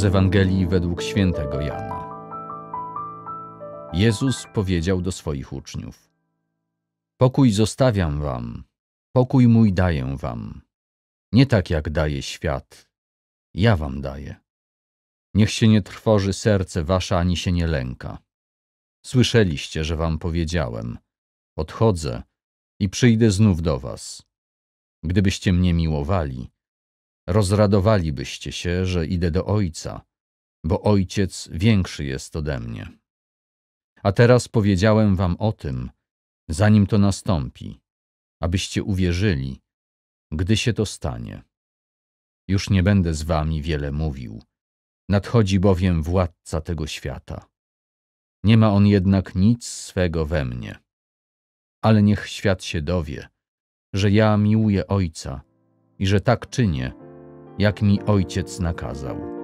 Z Ewangelii według świętego Jana. Jezus powiedział do swoich uczniów: Pokój zostawiam wam, pokój mój daję wam. Nie tak jak daje świat, ja wam daję. Niech się nie trwoży serce wasze ani się nie lęka. Słyszeliście, że wam powiedziałem: Odchodzę i przyjdę znów do was. Gdybyście mnie miłowali, rozradowalibyście się, że idę do Ojca, bo Ojciec większy jest ode mnie. A teraz powiedziałem wam o tym, zanim to nastąpi, abyście uwierzyli, gdy się to stanie. Już nie będę z wami wiele mówił, nadchodzi bowiem władca tego świata. Nie ma on jednak nic swego we mnie. Ale niech świat się dowie, że ja miłuję Ojca i że tak czynię, jak mi Ojciec nakazał.